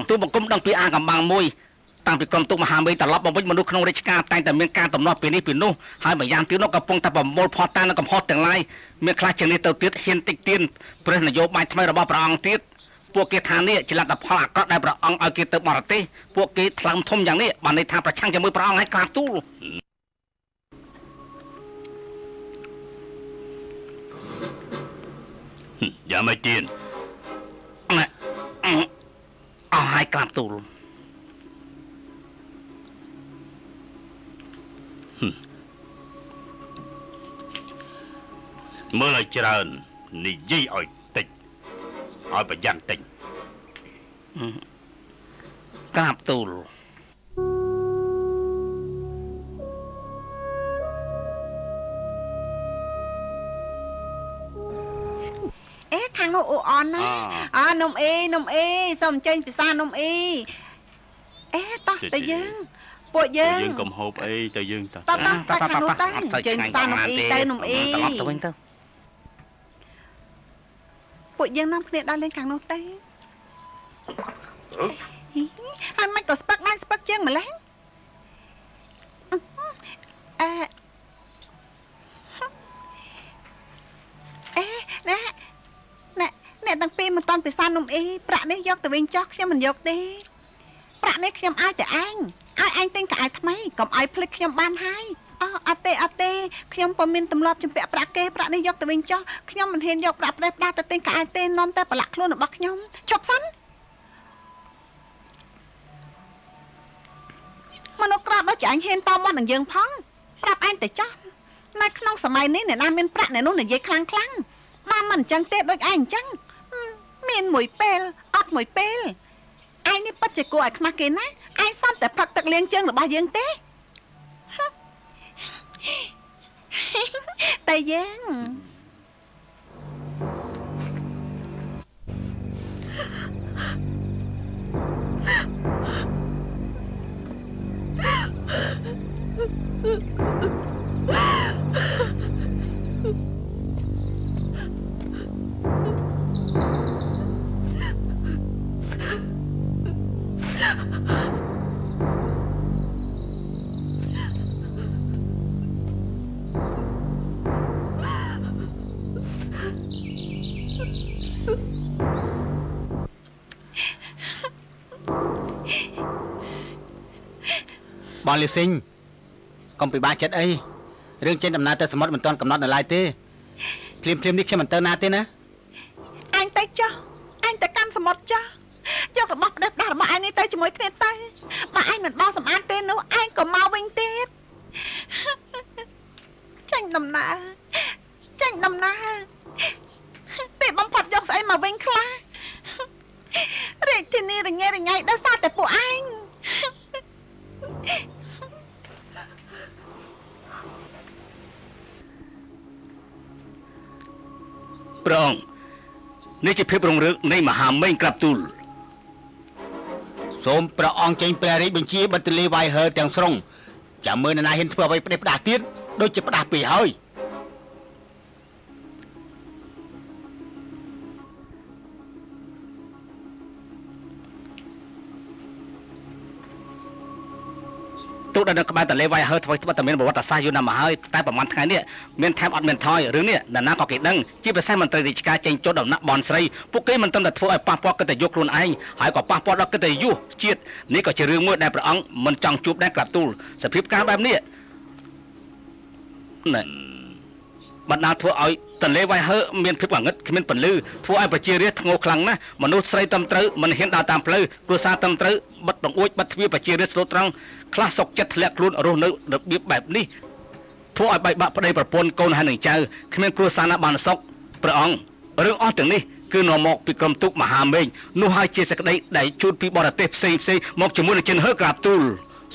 អង្គទូបង្គំដឹងពីអាកំបាំងមួយតាំងពីក្រុមទុកមហាមេត្រឡប់មកវិញមនុស្សក្នុងរាជការតែងតែមានការតំណត់ពីនេះពីនោះហើយម្យ៉ាងទៀតនោះកំពុងតែប្រមូលផុសតាំងនៅកំហុសទាំងឡាយមានខ្លះជាងនេះទៅទៀតហ៊ានតិចទៀនព្រះនយោបាយថ្មីរបស់ព្រះអង្គទៀតពួកគេថានេះជាលទ្ធផលអាក្រក់ដែលព្រះអង្គឲ្យគេទៅបរទេសពួកគេថ្លើមធំយ៉ាងនេះបានន័យថាប្រឆាំងជាមួយព្រះអង្គឲ្យក្រាបទូលយ៉ាមិនទៀនណែ អឺអស់ឲ្យក្រាបទូលមើលឲ្យច្រើននិយាយឲ្យតិចឲ្យប្រយ័ត្នតិចក្រាបទូល នោះអ៊ូអនណាអើនំអេនំអេសូមអញ្ជើញពិសានំអេអេតោះទៅយើងពួកយើទៅងយើងកុំហូបអីទៅយើងទៅតោះតោះទៅខាងនោះទៅអញ្ជើញពិសានំអេទៅនំអេត្រឡប់ទៅវិញទៅពួកយើងនាំគ្នាដល់លេងខាងនោះទៅហើយមិនក៏ស្ពឹកដែរស្ពឹកជាងម្លេះអឺអេណែណែ អ្នកទាំងពីរមិនតាន់ពិសាននំអីប្រាក់នេះយកទៅវិញចោះខ្ញុំមិនយកទេប្រាក់នេះខ្ញុំឲ្យតែឯងឲ្យឯងទិញកៅអៅថ្មីកុំឲ្យភ្លេចខ្ញុំបានហើយអអអត់ទេអត់ទេខ្ញុំពុំមានទម្លាប់ជំពាក់ប្រាក់គេប្រាក់នេះយកទៅវិញចោះខ្ញុំមិនហ៊ានយកប្រាក់ផ្ដេសផ្ដាស់ទៅទិញកៅអៅទេនាំតែប្រឡាក់ខ្លួនរបស់ខ្ញុំជប់សិនមនុស្សក្រដូចជាអញហ៊ានតមកនឹងយើងផងប្រាប់ឯងទៅចោះនៅក្នុងសម័យនេះអ្នកណាមានប្រាក់អ្នកនោះនិយាយខ្លាំងខ្លាំងបានមិនអញ្ចឹងទេដូចឯងអញ្ចឹងហឹ មមានមួយពេលអត់មួយពេលឯងនេះពិតជាគួរឲ្យខ្មាស់គេណាឯងសំតែផឹកទឹកលាងជើងរបស់យើងទេហឹមតែយើង បងលីស៊ីងកុំពិបាកចិត្តអីរឿងចេញដំណើរទៅសមុទ្រមិនទាន់កំណត់នៅឡើយទេភ្លាមភ្លាមនេះខ្ញុំមិនទៅណាទេណាឯងទៅចោះឯងទៅកាន់សមុទ្រចោះយករបស់ផ្ដេសផ្ដាស់របស់ឯងនេះទៅជាមួយគ្នាទៅបើឯងមិនបោះសម្អាតទេនោះឯងក៏មកវិញទៀតចាញ់ដំណើរចាញ់ដំណើរពេលបំផុតយកស្អីមកវិញខ្លះរាជធានីរញ៉េរញ៉ៃដោយសារតែពួកឯង ព្រះអង្គនេះជាភាពរុងរឿងនៃមហាមេងក្រាបទូលសូមព្រះអង្គចេញព្រះរាជបញ្ជាបិទទលេវាយហើទាំងស្រុងចាំមើលនរណាហ៊ានធ្វើអ្វីផ្ដេសផ្ដាស់ទៀតដូចជាផ្ដាស់ពេកហើយ ទូដែលនៅក្បែរតលេវាយហើធ្វើស្បិតតែមានប្រវត្តិសាស្ត្រយូរណាស់មកហើយតែប្រហែលថ្ងៃនេះមានថែមអត់មានថយរឿងនេះនរណាក៏គេដឹងជាពិសេសមន្ត្រីរាជការចេញចូលដំណាក់បនស្រីពួកគេមិនត្រឹមតែធ្វើឲ្យប៉ះពាល់កិត្តិយសខ្លួនឯងហើយក៏ប៉ះពាល់ដល់កិត្តិយសជាតិនេះក៏ជារឿងមួយដែលព្រះអង្គមិនចង់ជួបដែរក្រាបទូលសភាពការបែបនេះណែ បណ្ដាលធ្វើឲ្យតលេវាយហើមានភាពកងឹតគ្មានពន្លឺធ្វើឲ្យប្រជារាស្ត្រធ្ងោខ្លាំងណាស់មនុស្សស្រីត្រឹមត្រូវមិនហ៊ានដើរតាមផ្លូវគ្រួសារត្រឹមត្រូវបិទបង្អួចបិទទ្វារប្រជារាស្ត្រស្លូតត្រង់ខ្លះសុកចិត្តធ្លាក់ខ្លួនរស់នៅរបៀបបែបនេះធ្វើឲ្យបែកបាក់ប្តីប្រពន្ធកូនហើយនឹងចៅគ្មានគ្រួសារណាបានសុខព្រះអង្គរឿងអស់ទាំងនេះគឺនាំមកពីក្រុមទុកមហាមេឃនោះហើយជាសេចក្តីដែលជូនពីបរទេសផ្សេងផ្សេងៗមកជាមួយនឹងចិនហើក្រាបទូល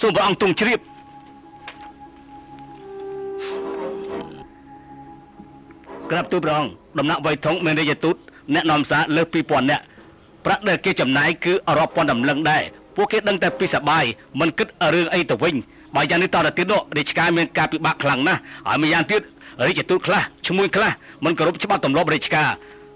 សូមព្រះអង្គទ្រង់ជ្រាប ក្រាបទូលព្រះអង្គដំណាក់វៃថងមានរាជទូតអ្នកនាំសារលើស2000នាក់ប្រាក់ដែលគេចំណាយគឺរាប់ពាន់ដំឡឹងដែរពួកគេដឹងតែពីសបាយមិនគិតរឿងអីទៅវិញបើយ៉ាងនេះតទៅទៀតនោះរាជការមានការពិបាកខ្លាំងណាស់ហើយម្យ៉ាងទៀតរាជទូតខ្លះឈ្មោះខ្លះមិនគោរពច្បាប់ទម្លាប់រាជការ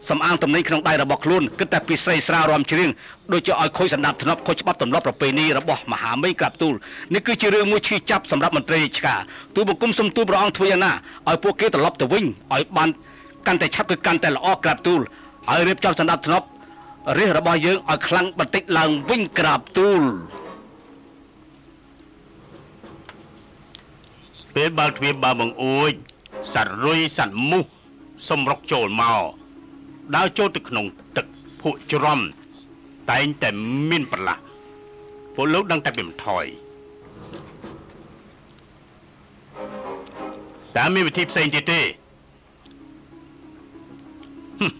សំអាងតំណែងក្នុងដៃរបស់ខ្លួនគិតតែពីស្រីស្រារំច្រៀងដូចជាឲ្យខូចសណ្ដាប់ធ្នាប់ខូចច្បាប់ទម្លាប់ប្រពៃណីរបស់មហាមេក្រាបទូលនេះគឺជារឿងមួយឈឺចាប់សម្រាប់មន្ត្រីរាជការទូលបង្គំសុំទូលព្រះអង្គធ្វើយ៉ាងណាឲ្យពួកគេត្រឡប់ទៅវិញឲ្យបានកាន់តែឆាប់គឺកាន់តែល្អក្រាបទូលហើយរៀបចំសណ្ដាប់ធ្នាប់រាជរបស់យើងឲ្យខ្លាំងបន្តិចឡើងវិញក្រាបទូលពេលបើកទ្វារបើបង្អួចសត្វរុយសត្វមូសសំរុកចូលមក ដើរចូលទៅក្នុងទឹកភក់ច្រំតែងតែមានប្រឡាស់ពួកលោកដឹងតែពីមិនថយតើមានវិធីផ្សេងទៀតទេហឹម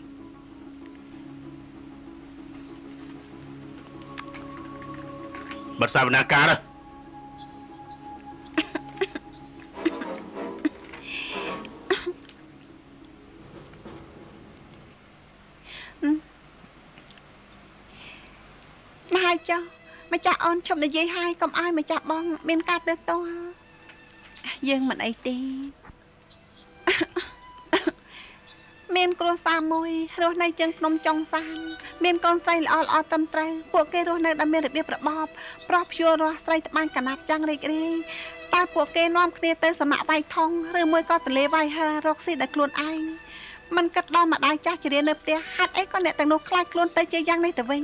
បတ်សាវនាការណាណា ម្ចាស់អូនឈប់និយាយហើយកុំឲ្យម្ចាស់បង មានការទើសទោសយើងមិនអីទេមានគ្រួសារមួយរស់នៅជើងភ្នំចុងសាន មានកូនស្រីល្អល្អត្រឹមត្រូវពួកគេរស់នៅដោយមានរបៀបរបបប្រោះព្យួររស់ស្រីត្បាញកណាត់ចាំងរីករាយតើពួកគេនាំគ្នាទៅសម័យវាយថងឬមួយក៏ទលេវាយហើររកស៊ីដោយខ្លួនឯងมันគិតដល់ម្ដាយចាស់ជ្រានៅផ្ទះហេតុអីក៏អ្នកទាំងនោះខ្លាចខ្លួនទៅជាយ៉ាងនេះទៅវិញ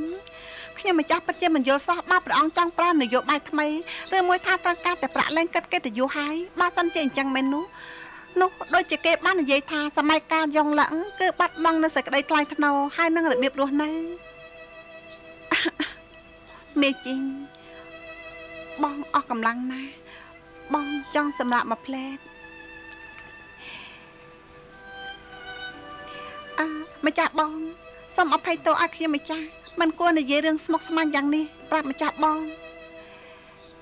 ខ្ញុំម្ចាស់ពិតជាមិនយល់សោះបើព្រះអង្គចង់ប្រើនយោបាយថ្មីឬមួយថាត្រូវការតែប្រាក់លែងគិតកិត្តិយសហើយបើសិនជាអញ្ចឹងមែននោះនោះដូចជាគេបាននិយាយថាសម័យកាលយ៉ងឡឹងគឺបាត់បង់នៅសេចក្តីថ្លៃថ្នូរហើយនឹងរបៀបរស់នៅមេជីងបងអស់កម្លាំងណាស់បងចង់សម្រាប់មួយផ្លែតអឺម្ចាស់បងសូមអភ័យទោសឲ្យខ្ញុំម្ចាស់ មិនគួរនិយាយរឿងស្មុគស្មាញយ៉ាងនេះប្រាប់ម្ចាស់បង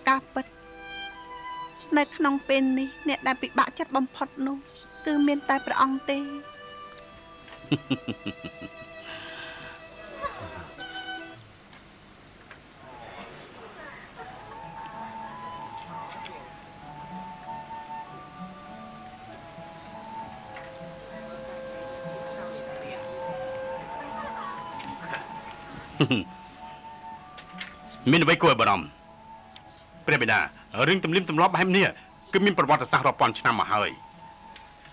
ការពិតនៅក្នុងពេលនេះអ្នកដែលពិបាកចិត្តបំផុតនោះគឺមានតែព្រះអង្គទេ មានអ្វីគួរឲ្យបារម្ភព្រះបិតារឿងទម្លាមទម្លាប់បែបនេះគឺមានប្រវត្តិសាស្ត្ររាប់ពាន់ឆ្នាំមកហើយ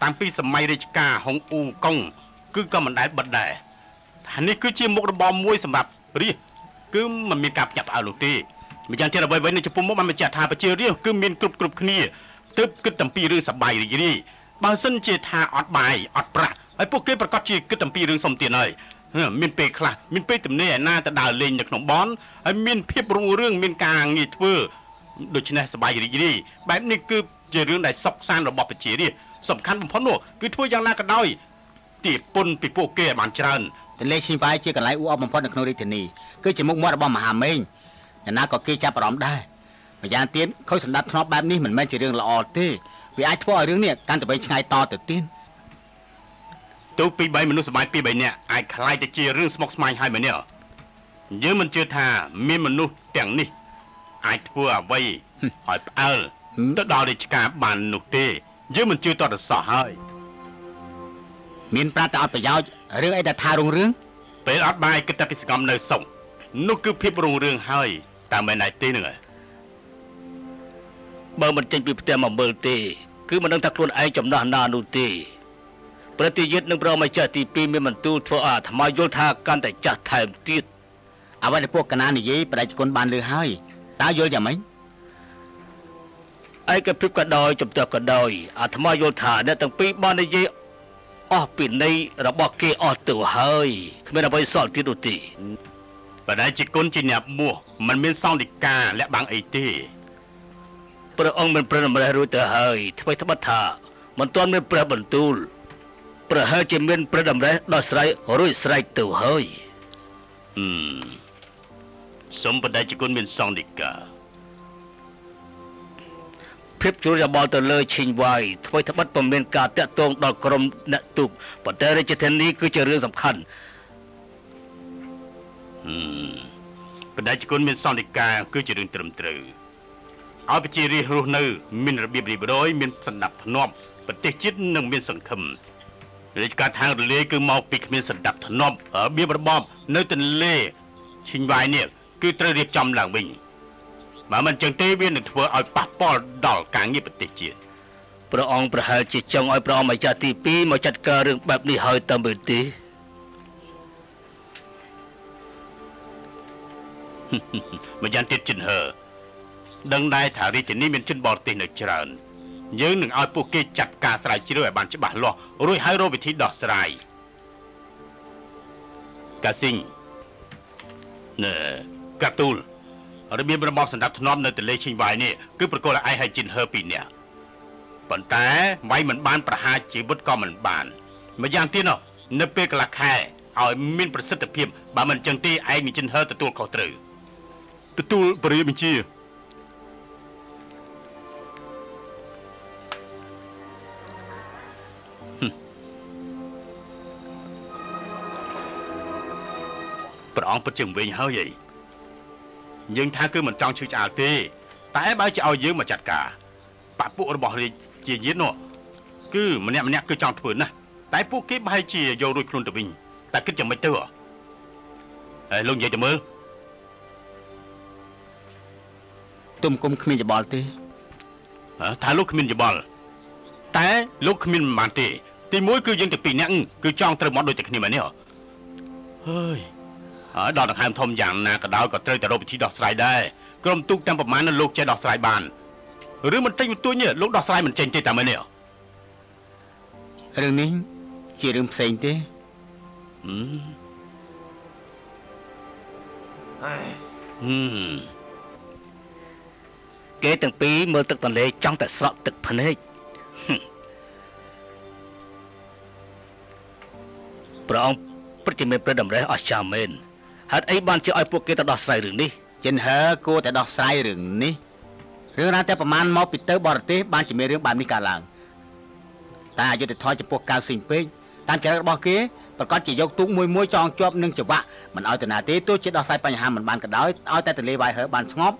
តាំងពីសម័យរាជការហុងអ៊ូកុងគឺក៏មិនដែលបិទដែរថានេះគឺជាមុខរបរមួយសម្រាប់រាជគឺមិនមានការផ្ញើផ្អើលនោះទេម្យ៉ាងទៀតអ្វីៗនៅចំពោះមុខបានបញ្ជាក់ថាប្រជារាជគឺមានគ្រប់គ្រប់គ្នាទើបគិតអំពីរឿងសបាយរីករាយបើសិនជាថាអត់បាយអត់ប្រាក់ហើយពួកគេប្រកាសជាគិតអំពីរឿងសុំទានហើយហឺ មានពេលខ្លះមានពេលទំនេរឯណាទៅដើរលេងនៅក្នុងបនហើយមានភាពរុងរឿងមានការងារធ្វើដូច្នេះសបាយរីករាយបែបនេះគឺជារឿងដែលសុខសាន្តរបស់ប្រជារាស្ត្រសំខាន់បំផុតនោះគឺធ្វើយ៉ាងណាក៏ដោយទីពុនពីពួកគេឲ្យបានច្រើនទន្លេឈីងវាយជាកន្លែងអ៊ូអបបំផុតនៅក្នុងរាជធានីគឺជាមុខមាត់របស់មហាមេងយ៉ាងណាក៏គេចាប់អារម្មណ៍ដែរម្យ៉ាងទៀតខូចសណ្ដាប់ធ្នាប់បែបនេះមិនមែនជារឿងល្អទេវាអាចធ្វើឲ្យរឿងនេះកាន់តែវែងឆ្ងាយតទៅទៀត ទូពីបីមនុស្សសបាយពីបីនាក់អាចខ្លាយទៅជារឿងស្មុគស្មាញហើយមែនទេយើងមិនជឿថាមានមនុស្សទាំងនេះ អាចធ្វើអ្វីឲ្យផ្អើលទៅដល់រាជការបាននោះទេយើងមិនជឿតរសោះហើយមានប្រាតែអត់ប្រយោជន៍រឿងអីដែលថារុងរឿងពេលអត់បាយគិតតែពីសកម្មនៅសុំនោះគឺភាពរុងរឿងហើយតើមែនដែរទេនឹងបើមិនចេញពីផ្ទះមកមើលទេ គឺមិនដឹងថាខ្លួនឯងចំណាស់ណានោះទេ ប្រតិយុទ្ធនឹងប្រមកចាស់ទី2មានបន្ទូលធ្វើឲ្យអាត្មាយល់ថាកាន់តែចាស់ថែមទៀតអ្វីដែលពួកកណានិយាយប្រជាជនបានលឺហើយតើយល់យ៉ាងម៉េចឯកភាពក៏ដោយចំទាស់ក៏ដោយអាត្មាយល់ថាអ្នកទាំងពីរបាននិយាយអស់ពីនៃរបស់គេអស់ទៅហើយគ្មានអ្វីសល់ទៀតនោះទេបដិជាគុណជាអ្នកបួសมันមានសង្ឃិកាលាក់បាំងអីទេព្រះអង្គមិនប្រឹងម្លេះរួចទៅហើយថ្មីត្បិតថាមិនទាន់មានព្រះបន្ទូល ប្រហែលជាមានព្រះតម្រេះដោះស្រាយរួចស្រេចទៅហើយហឹមសូមបដិជាគុណមានសង្ឃិកាភាពជួលរបល់ទៅលើឈីងវាយថ្មីត្បិតពុំមានការតាក់ទងដល់ក្រុមអ្នកទូកប៉ុន្តែរាជធានីគឺជារឿងសំខាន់ហឹមបដិជាគុណមានសង្ឃិកាគឺជារឿងត្រឹមត្រូវឲ្យប្រជារាស្ត្ររស់នៅ មានរបៀបរៀបរយមានសណ្ដាប់ធ្នាប់ប្រទេសជាតិនឹងមានសង្ឃឹម រាជការທາງរលាយគឺមកពីគ្មានសណ្ដាប់ធ្នាប់របៀបរបបនៅទន្លេឈិញវាយនេះគឺត្រូវរៀបចំឡើងវិញបើមិនចឹងទេវានឹងធ្វើឲ្យប៉ះពាល់ដល់ការងារប្រទេសជាតិ ព្រះអង្គប្រហែលជាចង់ឲ្យព្រះអង្គម្ចាស់ទី2មកចាត់ការរឿងបែបនេះហើយតាមមើលទេ ម្យ៉ាងទៀតចិនហឺដឹងដែរថារាជធានីមានជនបរទេសនៅច្រើន យើងនឹងឲ្យពួកគេចាត់ការស្រាវជ្រាវឲ្យបានច្បាស់លាស់រួចហើយរកវិធីដោះស្រាយកាស៊ីងណែកាទូលរបៀបរបបសម្ដាប់ធ្នាប់នៅទន្លេឈិញវាយនេះគឺប្រកល់ឲ្យឯងហើយចិនហឺពីរនាក់ប៉ុន្តែវាយមិនបានប្រហារជីវិតក៏មិនបានម្យ៉ាងទៀតនោះនៅពេលកន្លះខែឲ្យមានប្រសិទ្ធភាពបើមិនចឹងទេឯងនឹងចិនហឺទទួលខុសត្រូវទទួលបរិយាបញ្ជា ព្រះអង្គពិតជាវិញហើយអីយើងថាគឺមិនចង់ឈឺឆ្អាលទេ តែបើជាឲ្យយើងមកចាត់ការបពុរបស់រាជាយាននោះគឺម្នាក់ម្នាក់គឺចង់ធ្វើណាស់តែពួកគេបែរជាយករួចខ្លួនទៅវិញតែគិតយ៉ាងម៉េចទៅហើយលោកនិយាយទៅមើលទុំគុំគ្មានច្បល់ទេហ៎ថាលោកគ្មានយោបល់តែលោកគ្មានមិនបានទេទីមួយគឺយើងទាំងពីរនាក់គឺចង់ត្រូវមកដូចតែគ្នាមែនទេហើយហើយ ដល់ដង្ហើមធំយ៉ាងណាក៏ដោយក៏ត្រូវតែរកវិធីដោះស្រាយដែរក្រុមទូកទាំងប្រមាណនោះលោកចេះដោះស្រាយបានឬមិនតិចបន្តួចនេះលោកដោះស្រាយមិនចេញទេតែមែនទេរឿងនេះជារឿងផ្សេងទេហឹមហឹមគេទាំងពីរមើលទឹកទន្លេចង់តែស្រក់ទឹកភ្នែកហឹមព្រះអង្គពិតជាមានព្រះតម្រេះអស្ចារ្យមែន ហេតុអីបានជាឲ្យពួកគេទៅដោះស្រាយរឿងនេះចិនហឺគួរតែដោះស្រាយរឿងនេះរឿងរ៉ាវតែប្រមាណមកពីទៅបរទេសបានជាមានរឿងបែបនេះកើតឡើងតែអយុធធម៌ចំពោះកៅស៊ីងពេកតាមចរិតរបស់គេប្រកាសជាយកទូកមួយមួយចងជាប់នឹងច្រវាក់មិនឲ្យទៅណាទេទោះជាដោះស្រាយបញ្ហាមិនបានក៏ដោយឲ្យតែទន្លេវាយហើបានស្ងប់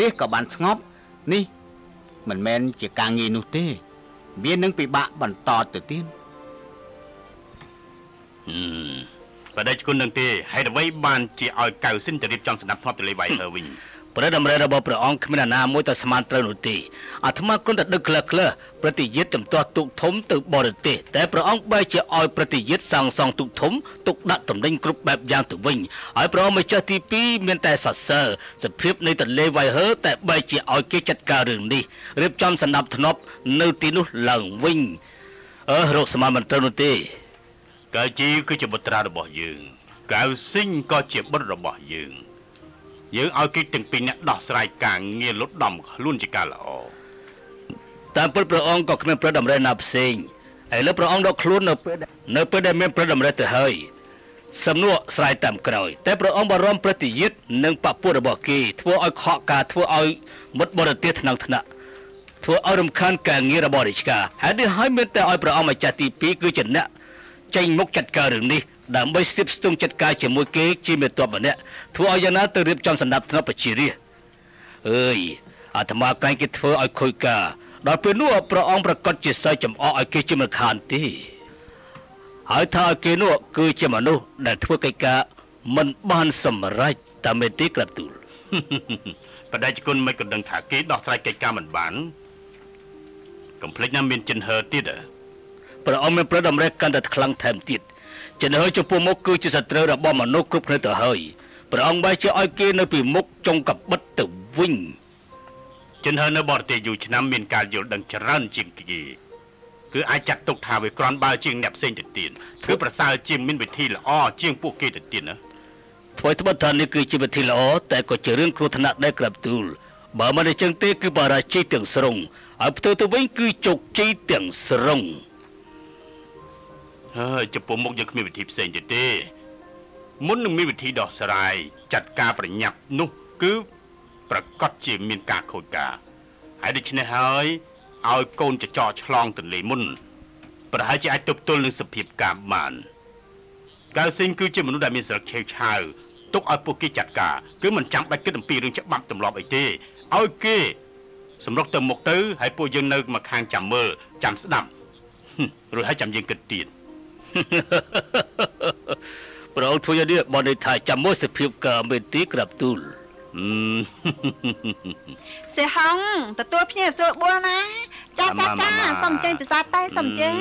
រាជក៏បានស្ងប់នេះមិនមែនជាការងារនោះទេ វានឹងពិបាកបន្តទៅទៀតហឹម បដិជគុណនឹងទេហេតុអ្វីបានជាឲ្យកៅស៊ិនទៅរៀបចំសម្ដាប់ធ្នាប់ទន្លេវៃហើវិញព្រះតម្រេះរបស់ព្រះអង្គគ្មានអាណាមួយទៅស្មានត្រូវនោះទេអាត្មាគ្រាន់តែដឹកក្លះក្លះប្រតិយិត្តចំទាស់ទុកធំទៅបរទេសតែព្រះអង្គបែរជាឲ្យប្រតិយិត្តសាងសង់ទុកធំទុកដាក់តំណែងគ្រប់បែបយ៉ាងទៅវិញហើយព្រះអង្គម្ចាស់ទី2មានតែសរសើរសភាពនៃទន្លេវៃហើតែបែរជាឲ្យគេចាត់ការរឿងនេះរៀបចំសម្ដាប់ធ្នាប់នៅទីនោះឡើងវិញអឺរកស្មានមិនត្រូវនោះទេ កៅជីគឺជាបុត្រារបស់យើងកៅស៊ីងក៏ជាបុត្ររបស់យើង យើងឲ្យគេទាំងពីរនាក់ដោះស្រាយការងារលុតដំខ្លួនជាការល្អតាមពិតព្រះអង្គក៏គ្មានព្រះតម្រេះណាផ្សេងឥឡូវព្រះអង្គដកខ្លួននៅពេលដែលនៅពេលដែលមានព្រះតម្រេះទៅហើយសំណួរស្រ័យតាមក្រោយតែព្រះអង្គបារម្ភប្រតិយិត្តនិងបពុរបស់គេធ្វើឲ្យខកការធ្វើឲ្យមុតបរទេសថ្នាំងថ្នាក់ធ្វើឲ្យរំខានការងាររបស់រាជការហើយនេះហើយមានតែឲ្យព្រះអង្គម្ចាស់ទី2គឺជាអ្នក ចេញមុខចាត់ការរឿងនេះដើម្បីស្ទាបស្ទង់ចាត់ការជាមួយគេជាមេតបម្នាក់ធ្វើឲ្យយ៉ាងណាទៅរៀបចំសម្ដាប់ធ្នាប់ប្រជារាស្ត្រអើយអាត្មាក្រែងគេធ្វើឲ្យខូចការដល់ពេលនោះព្រះអង្គប្រកាសជាសើចចំអកឲ្យគេជាមិនខានទេហើយថាឲ្យគេនោះគឺជាមនុស្សដែលធ្វើកិច្ចការមិនបានសម្រេចតាមមេទីក្រាបទូលបដិជគុណមិនក៏ដឹងថាគេដោះស្រាយកិច្ចការមិនបានកំភ្លេចណាមានចិនហឺទៀតហ៎ ព្រះអង្គមានព្រះតម្រេះកាន់តែខ្លាំងថែមទៀតចិនហើយចំពោះមុខគឺជាសត្រូវរបស់មនុស្សគ្រប់គ្នាទៅហើយព្រះអង្គបែរជាឲ្យគេនៅពីមុខចុងកបិតទៅវិញចិនហឺនៅបរទេសយូរឆ្នាំមានការយល់ដឹងច្រើនជាងគេគឺអាចចាត់ទុកថាវាក្រាន់បើជាងអ្នកផ្សេងទៅទៀតគឺប្រសើរជាងមានវិធីល្អជាងពួកគេទៅទៀតណាធ្វើត្បិតថានេះគឺជាវិធីល្អតែក៏ជារឿងគ្រោះថ្នាក់ដែរក្រាបទូលបើមិនអញ្ចឹងទេគឺបរាជ័យទាំងស្រុងហើយផ្ទុយទៅវិញគឺជោគជ័យទាំងស្រុង ហើយចំពោះមុខយើងគ្មានវិធីផ្សេងទៀតទេ មុននឹងមានវិធីដោះស្រាយចាត់ការប្រញាប់នោះ គឺប្រកាសជាមានការខូចការហើយដូច្នេះហើយឲ្យកូនចចកឆ្លងទន្លេមុន ប្រហែលជាអាចទប់ទល់នឹងសភាពការបានកៅស៊ីងគឺជាមនុស្សដែលមានស្លឹកឆេវឆាវទុកឲ្យពួកគេចាត់ការគឺមិនចាំបាច់គិតអំពីរឿងច្បាប់ទម្លាប់អីទេឲ្យគេសម្រុកទៅមុខទៅហើយពួកយើងនៅមកខាងចាំមើលចាំស្ដាប់ហឹមរួចហើយចាំយើងគិតទៀតហ ប្រងធ្វើយ៉ាងនេះបននេះថាចាំមើលសភាពកាមេទីក្រាប់ទូលអឺសេហងទទួលភ្ញៀវស្រួលបួលណាចាចាចាសុំចេញពិសាតែសុំចេញ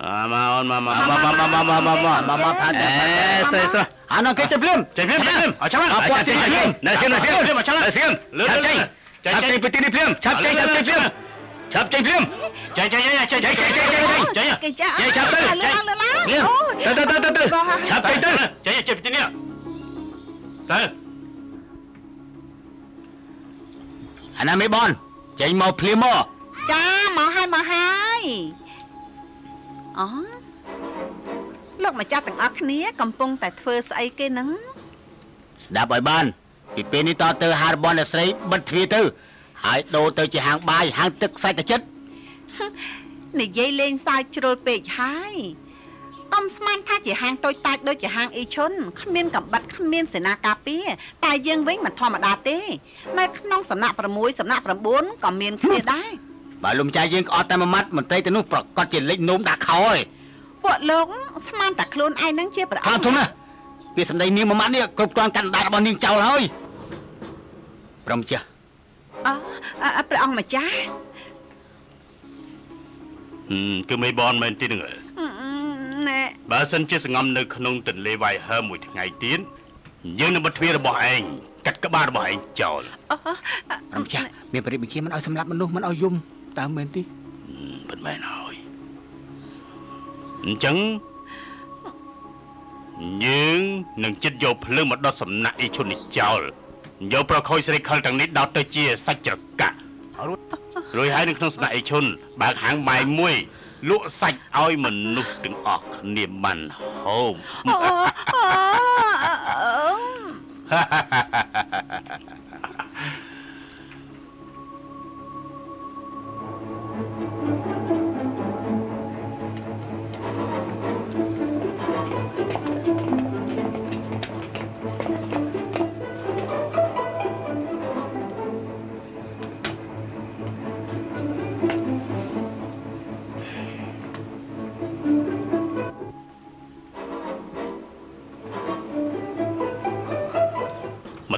អាមកអូនមកមកមកមកមកមកមកមកមកផាត់អេទៅស្រះអានោះគេជិះភ្លាមចេញភ្លាមចេញភ្លាមអត់ចាំអត់ចេញភ្លាមណែសៀនណែសៀនភ្លាមអត់ចាំណែសៀនលឿនឆាប់ចេញចេញឆាប់ចេញពីទីនេះភ្លាមឆាប់ចេញឆាប់ចេញភ្លាម ឆាប់ចេញភ្លាមចេញចេញចេញចេញចេញចេញចេញចេញគេចាចេញឆាប់ទៅលឿនឡើងលឿនឡើងនេះទៅទៅទៅទៅឆាប់ចេញទៅចេញចេញពីទីនេះទៅអាណាមេបនចេញមកភ្លាមមកចាមកហើយមកហើយអូលោកម្ចាស់ទាំងអស់គ្នាកំពុងតែធ្វើស្អីគេហ្នឹងស្ដាប់ឲ្យបានពីពេលនេះតទៅហារបនអ្នកស្រីបិទទ្វារទៅ ហើយដូរទៅជាហាងបាយហាងទឹកខ្សាច់តែចិត្តនិយាយលេងសើចជ្រុលពេកហើយកុំស្មានថាជាហាងតូចតាចដូចជាហាងអ៊ីឈុនគ្មានកំបិតគ្មានសេនាការពារតែយើងវិញមិនធម្មតាទេនៅក្នុងសំណាក់6សំណាក់9ក៏មានគ្នាដែរបើលំចាយយើងក្អត់តែមួយម៉ាត់មន្ត្រីទៅនោះប្រកាសជាលេចនោមដាក់ខោហើយពួកលោកស្មានតែខ្លួនឯងនឹងជាព្រះអខាងង្គធំណាស់ពីសម្ដីនាងមួយម៉ាត់នេះគ្រប់គ្រាន់កាន់ដាច់របស់នាងចោលហើយព្រមចាស់ អអអព្រះអង្គម្ចាស់គឺមេបនមែនទីនឹងអឺណែបើសិនជាសងំនៅក្នុងទន្លេវាយហើមួយថ្ងៃទៀតយើងនឹងបិទទ្វាររបស់ឯងកាត់ក្បាលរបស់ឯងចោលអូព្រមចាស់មានប្រិយបញ្ជាមិនឲ្យសម្លាប់មនុស្សមិនឲ្យយំតើមែនទេមិនមែនហើយអញ្ចឹងយើងនឹងចិត្តយកភ្លើងមកដុតសំណាក់អ៊ីឈុននេះចោល យកប្រខុយស្រីខលទាំងនេះដោតទៅជាសាច់ច្រកាក់រួចហើយនៅក្នុងសំណាក់អ៊ីឈុនបើកហាងបាយមួយលក់សាច់ឲ្យមនុស្សទាំងអស់គ្នាបានហូបអូ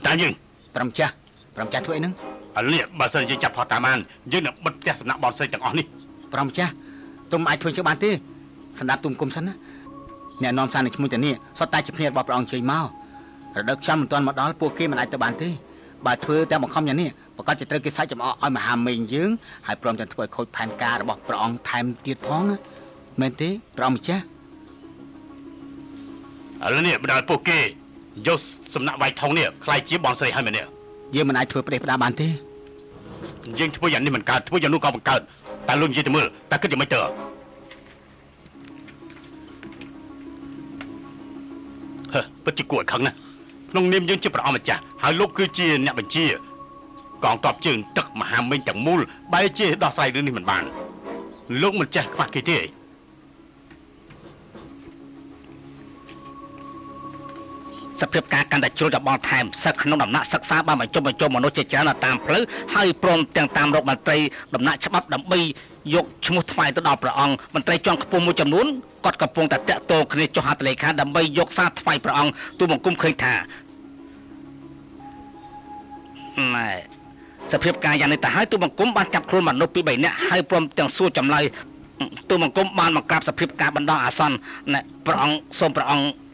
អូមកតាយើងព្រមចាស់ព្រមចាស់ធ្វើអីហ្នឹងឥឡូវនេះបើសិនយើងចាប់ផតតាមបានយើងនឹងបិទផ្ទះសំណាក់បនស្រីទាំងអស់នេះព្រមចាស់ទុំអាចធ្វើជាបានទេសម្រាប់ទុំគុំសិនណាអ្នកនាំសារនឹងឈ្មោះតានេះសុទ្ធតែជាភ្នាក់របស់ព្រះអង្គជ័យមករដូវខ្ញុំមិនទាន់មកដល់ពួកគេមិនអាចទៅបានទេបើធ្វើតែបង្ខំយ៉ាងនេះប្រកាសជាត្រូវគេសាច់ចំអកឲ្យមហាមេងយើងហើយព្រមទាំងធ្វើឲ្យខូចផែនការរបស់ព្រះអង្គថែមទៀតផងណាមែនទេព្រះអង្គម្ចាស់ឥឡូវនេះបណ្ដាលពួកគេ យកសំណាក់វាយថងនេះខ្លាយជាបនស្រីហើយមែនទេយើងមិនអាចធ្វើប្រេះផ្ដាបានទេយើងធ្វើយ៉ាងនេះមិនកើតធ្វើយ៉ាងនោះក៏មិនកើតតែលោកនិយាយទៅមើលតើគិតយ៉ាងម៉េចទៅហឺពិតជាគួរឲ្យខឹងណាស់ក្នុងនាមយើងជាព្រះអង្គម្ចាស់ហើយលោកគឺជាអ្នកបញ្ជាកងទ័ពជើងទឹកមហាមេញទាំងមូលបែរជាដោះស្រាយរឿងនេះមិនបានលោកមិនចេះខ្វះគេទេ សភាពការកាន់តែជ្រុលដល់បងថែមសិស្សក្នុងដំណាក់សិក្សាបានបញ្ចុះបញ្ចុះមនុស្សជាច្រើននៅតាមផ្លូវហើយព្រមទាំងតាមរកមន្ត្រីដំណាក់ច្បាប់ដើម្បីយកឈ្មោះថ្វាយទៅដល់ព្រះអង្គមន្ត្រីជាន់ខ្ពស់មួយចំនួនគាត់កំពុងតែតាក់ទងគ្នាចុះហត្ថលេខាដើម្បីយកសារថ្វាយព្រះអង្គទូលបង្គំឃើញថាណែសភាពការយ៉ាងនេះទៅហើយទូលបង្គំបានចាប់ខ្លួនមនុស្សពី3នាក់ហើយព្រមទាំងសួរចម្លើយទូលបង្គំបានមកក្រាបសភាពការបណ្ដោះអាសន្នណែព្រះអង្គសូមព្រះអង្គអឺអឺ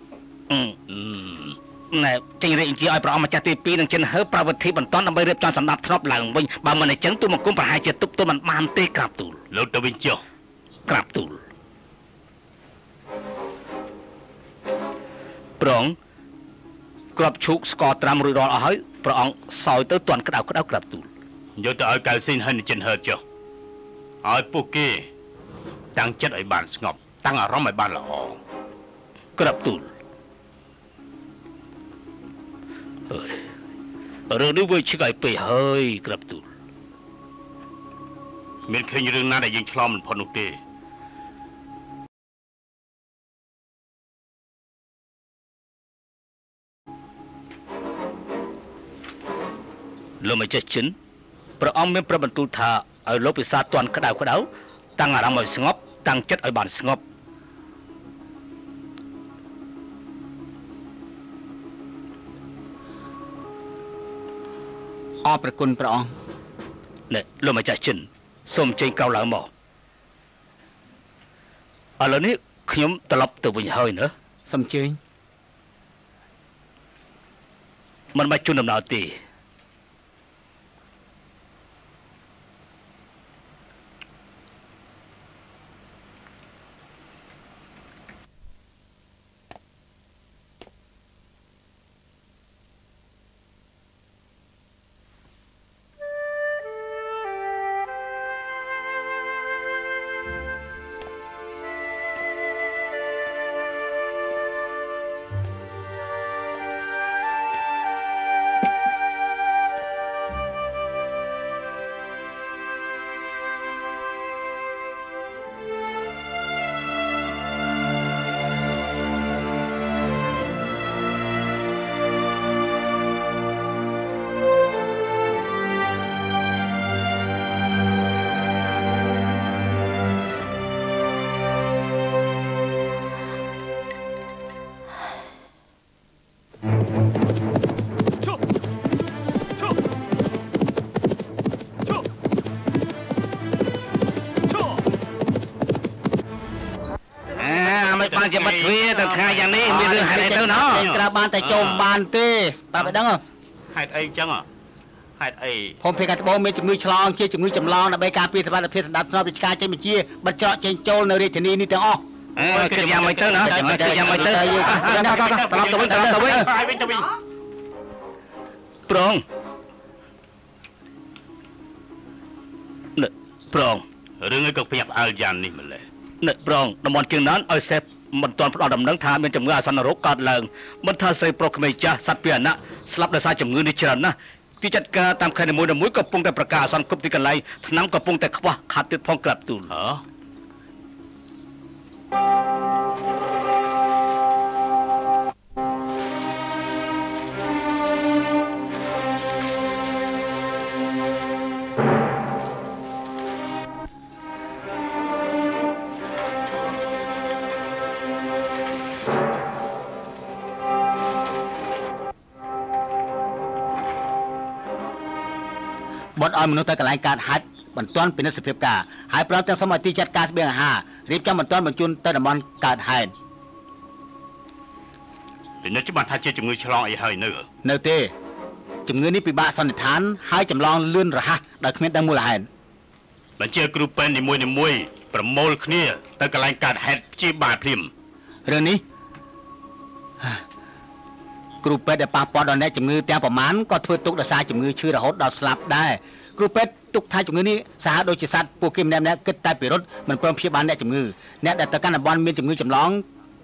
ណែចេញរាជបញ្ជាឲ្យព្រះអង្គម្ចាស់ទី2នឹងចិនហើប្រវត្តិបន្ទាន់ដើម្បីរៀបចំសម្ដាប់ធ្នាប់ឡើងវិញបើមិនអញ្ចឹងទូលបង្គំប្រហែលជាទប់ទល់មិនបានទេក្រាបទូលលោកទៅវិញចុះក្រាបទូលប្រងក្របឈូកស្ករត្រាំរួចរាល់អស់ហើយព្រះអង្គសោយទៅទាន់ក្តៅក្តៅក្រាបទូលយកទៅឲ្យកៅស៊ីនហើយនឹងចិនហើចុះឲ្យពួកគេតាំងចិត្តឲ្យបានស្ងប់តាំងអារម្មណ៍ឲ្យបានល្អក្រាបទូល រឿងនេះវាឈឹកឲ្យពេកហើយក្រាបទូលមានឃើញរឿងណាដែលយើងឆ្លងមិនផុតនោះទេលោកម្ចាស់ចិនព្រះអង្គមានប្របន្ទូលថាឲ្យលោកពិសាទាន់ក្តៅក្តៅតាំងអារម្មណ៍ឲ្យស្ងប់តាំងចិត្តឲ្យបានស្ងប់ អរប្រគុណព្រះអង្គនេះលោកម្ចាស់ចិនសូមចេញកៅឡើងមកឥឡូវនេះខ្ញុំត្រឡប់ទៅវិញហើយណាសូមជើញមិនបាច់ជូនដំណើរទេ បានជាបិទទ្វារទៅថ្ងៃយ៉ាងនេះមានរឿងហេតុអីទៅណោះក្រៅបានតែចូលមិនបានទេប្រាប់ឲ្យដឹងហ៎ហេតុអីចឹងហ៎ហេតុអីភូមិភាគខាងត្បូងមានជំងឺឆ្លងជាជំងឺចម្លងដើម្បីការពារសុវត្ថិភាពសម្រាប់ស្នប់រាជការចេញបញ្ជាបិទច្រកចេញចូលនៅរាជធានីនេះទាំងអស់អើគិតយ៉ាងម៉េចទៅណាគិតយ៉ាងម៉េចទៅត្រឡប់ទៅវិញត្រឡប់ទៅវិញត្រឡប់ទៅវិញហើយវិញទៅវិញប្រងនេះប្រងរឿងអីក៏ភ្ញាក់ផ្អើលយ៉ាងនេះម្ល៉េះនេះប្រងតំបន់ជើងណានឲ្យសេព មិនទាន់ផ្ដល់ដំណឹងថាមានជំងឺអាសន្នរោគកើតឡើងមិនថាស្រីប្រុសក្មេងចាស់សត្វពាហនៈស្លាប់ដោយសារជំងឺនេះច្រើនណាស់ទីចាត់ការតាមខេត្តនីមួយៗក៏កំពុងតែប្រកាសអាសន្នគ្រប់ទីកន្លែងថ្នាំកំពុងតែខ្វះខាតទៀតផងក្រាបទូលហ៎ ឲ្យមនុស្សទៅកន្លែងកើតហេតុបន្ទាន់ពិនិត្យសភាពការហើយព្រមទាំងសូមឲ្យទីចាត់ការស្បៀងអាហាររៀបចំបន្ទាន់បញ្ជូនទៅតំបន់កើតហេតុពីនេះច្បាស់ថាជាជំងឺឆ្លងអីហើយនៅនៅទេជំងឺនេះពិបាកសន្និដ្ឋានហើយចម្លងលឿនរហ័សដោយគ្មានដឹងមូលហេតុបញ្ជាគ្រូពេទ្យនីមួយនីមួយៗប្រមូលគ្នាទៅកន្លែងកើតហេតុព្យាបាលភ្លាមរឿងនេះគ្រូពេទ្យដែលប៉ះពាល់ដល់អ្នកជំងឺទាំងប្រមាណក៏ធ្វើទុកដោយសារជំងឺឈឺរហូតដល់ស្លាប់ដែរ គ្រូពេទ្យទុកថាជំងឺនេះសាហាវដូចជាសត្វពួកគេម្នាក់ៗគិតតែពីរត់មិនព្រមព្យាបាលអ្នកជំងឺអ្នកដែលទៅកាន់តំបន់មានជំងឺចម្លង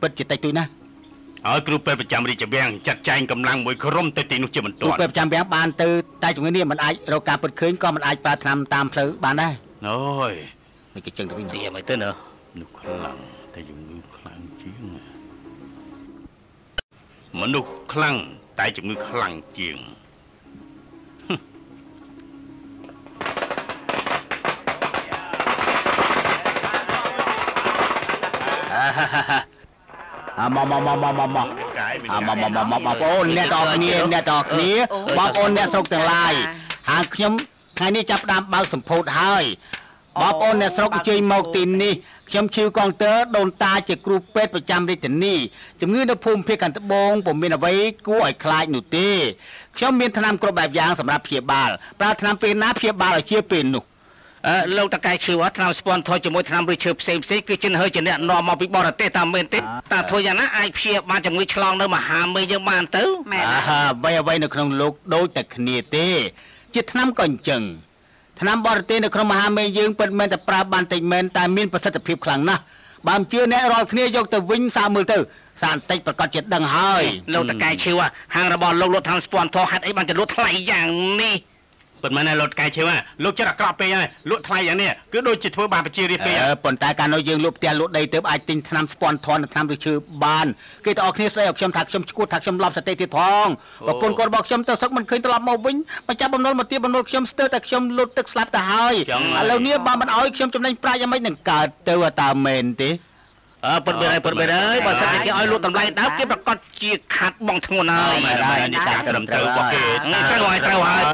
ពិតជាតិចតួចណាស់ហើយគ្រូពេទ្យប្រចាំរាជវាំងចាត់ចែងកម្លាំងមួយក្រុមទៅទីនោះជាបន្គ្រូទាន់ពេទ្យប្រចាំវាំងបានទៅតែជំងឺនេះមិនអាចរកការពិតឃើញក៏មិនអាចប្រើថ្នាំតាមផ្លូវបានដែរអូយនេះគេចឹងទៅវិញទីយ៉ាងម៉េចទៅណានោះខ្លាំងតែជំងឺខ្លាំងជាងមនុស្សខ្លាំងតែជំងឺខ្លាំងជាង មកមកមកមកមកមកកាយមានអាមកមកមកមកបងប្អូនអ្នកទាំងអស់គ្នាអ្នកទាំងអស់គ្នាបងប្អូនអ្នកស្រុកទាំងឡាយហាងខ្ញុំថ្ងៃនេះចាប់ផ្ដើមបើកសម្ពោធហើយបងប្អូនអ្នកស្រុកអញ្ជើញមកទីនេះខ្ញុំឈីវកងទ័រដូនតាជាគ្រូពេទ្យប្រចាំរាជធានីជំងឺនៅភូមិភាគខាងត្បូងពុំមានអ្វីគួរឲ្យខ្លាចនោះទេខ្ញុំមានថ្នាំគ្រប់បែបយ៉ាងសម្រាប់ព្យាបាលប្រើថ្នាំពេលណាព្យាបាលឲ្យជាពេលនោះអឺ លោកតកែឈឺអត់ថ្នាំស្ពនធរជាមួយថ្នាំឬឈើផ្សេងផ្សេងគឺចិនហើយជាអ្នកនាំមកពីបរទេសតាមមែនទេតែធ្វើយ៉ាងណាអាចព្យាបាលជំងឺឆ្លងនៅមហាមេយើងបានទៅមែនអាហាអ្វីអ្វីនៅក្នុងលោកដូចតែគ្នាទេ ជាថ្នាំក៏អញ្ចឹងថ្នាំបរទេសនៅក្នុងមហាមេយើងពិតមែនតែប្រើបានតិចមែនតែមានប្រសិទ្ធភាពខ្លាំងណាស់បើមិនជឿអ្នករាល់គ្នាយកទៅវិញសាកមើលទៅសាបន្តិចប្រកាសជាដឹងហើយលោកតកែឈឺហាងរបស់លោកលក់ថ្នាំស្ពនធរហេតុអីបានទៅលក់ថ្លៃយ៉ាងនេះហ ប៉ុន្មានលុតកែឈើលោកចិត្តអាក្រក់ពេកហើយលក់ថ្លៃយ៉ាងនេះគឺដូចជាធ្វើបាបប្រជារាស្ត្រពេកអឺប៉ុន្តែកាលនៅយើងលក់ផ្ទះលក់ដីទៅអាចទិញថ្នាំស្ពាន់ធន់និងថ្នាំឬឈើបានគេទៅអរគ្នាស្ដីឲ្យខ្ញុំថាខ្ញុំឈួតថាខ្ញុំលប់សតិទៀតផងប្រពន្ធគាត់របស់ខ្ញុំទៅសឹកមិនឃើញត្រឡប់មកវិញម្ចាស់បំណុលមកទៀតបំណុលខ្ញុំស្ទើរតែខ្ញុំលុតទឹកស្លាប់ទៅហើយឥឡូវនេះបើមិនឲ្យខ្ញុំចំណេញប្រាក់យ៉ាងម៉េចនឹងកើតទៅតើមែនទេអើពិតមែនហើយពិតមែនហើយបើសិនជាគេឲ្យលក់តម្លៃដើមគេប្រកាសជាខាត់បងធ្ងន់ហើយមែនហើយនេះការត្រឹមត្រូវរបស់គេត្រូវហើយត្រូវហើយ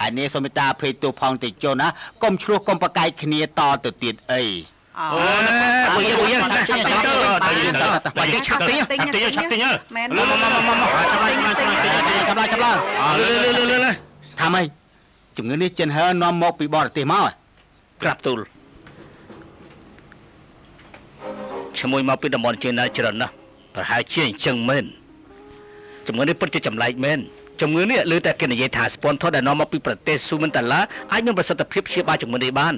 ហើយនេះសូមមេត្តាអភ័យទោសផងតិចចុះណាកុំឆ្លោះកុំប្រកែកគ្នាតទៅទៀតអីអូមួយយើងមួយយើងឆាប់ទៅទៅយើងទៅបើយើងឆាប់ទៅឆាប់ទិញឆាប់ទិញមែនមកមកមកមកចាប់ឡើងមកចាប់ឡើងចាប់ឡើងចាប់ឡើងអើលឺលឺលឺលឺថាម៉េចជំងឺនេះចិនហឺនាំមកពីបរទេសមកហ៎ក្រាបទូលឈ្មោះមកពីតំបន់ជើងណាច្រើនណាស់ប្រហែលជាអញ្ចឹងមែនជំងឺនេះពិតជាចម្លែកមែន ជំងឺនេះលើតែគេនិយាយថាស្ពន់ថតដែលនាំមកពីប្រទេសស៊ូមិនតាឡាអាចមានប្រសិទ្ធភាពព្យាបាលជំងឺនេះបាន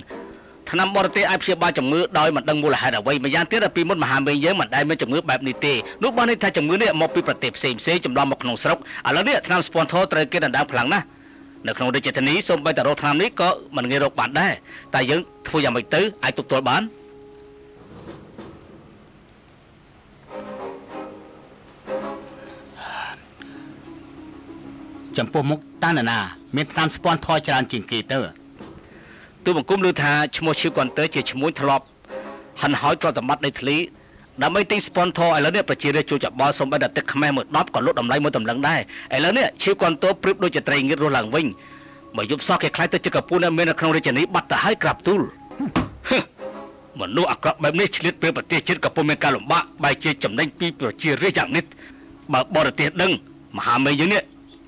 ថ្នាំបរទេសអាចព្យាបាលជំងឺដោយមិនដឹងមូលហេតុអ្វីម្យ៉ាងទៀតពីមុនមហាមេយើងមិនដែលមានជំងឺបែបនេះទេនោះបានន័យថាជំងឺនេះមកពីប្រទេសផ្សេងផ្សេងៗចម្លងមកក្នុងស្រុកឥឡូវនេះថ្នាំស្ពន់ថតត្រូវគេដណ្ដើមខ្លាំងណាស់នៅក្នុងរាជធានីសូម្បីតែរកថ្នាំនេះក៏មិនងាយរកបានដែរតែយើងធ្វើយ៉ាងម៉េចទៅអាចទប់ទល់បាន ចំពោះមុខតាណាណាមានថ្នាំស្ពាន់ធរច្រើនជាងគេទៅទូបង្គំឮថាឈ្មោះឈីវកន្ទើជាឈ្មោះធ្លាប់ហិនហោចប្រតិបត្តិនៃធ្លីដើម្បីទិញស្ពនធឥឡូវនេះប្រជារាស្ត្រជួយច្បល់សូម្បីតែទឹកខ្មេះមួយ10ក៏លក់តម្លៃមួយតម្លឹងដែរឥឡូវនេះឈីវកន្ទើព្រឹបដូចជាត្រីងៀតរស់ឡើងវិញបើយប់សោះគេខ្លាចទៅជាកពូនដែលមាននៅក្នុងរាជធានីបាត់ទៅហើយក្រាបទូលហឹមមនុស្សអាក្រក់បែបនេះឆ្លៀតពេលប្រទេសជាតិកំពុងមានការលំបាកបែរជាចំណេញពីប្រជារាស្ត្រយ៉ាងនេះបើបរទេសដឹងមហាមេយើងនេះ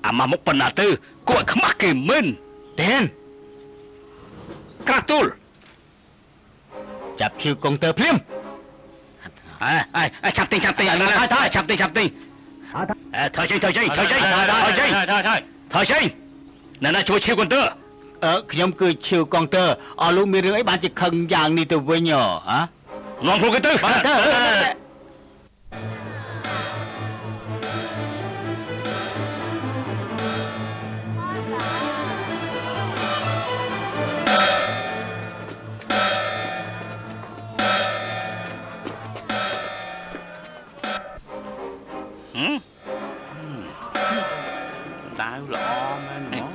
អាម៉ាស់មុខប៉ុណ្ណាទៅគួរឲ្យខ្មាស់គេមែនទេនក្រាបទូលចាប់ឈីវកុងទ័រភ្លាមអើអើអើឆាប់ទិញឆាប់ទិញឥឡូវណាថយឆាប់ទិញឆាប់ទិញអើថយចេញថយ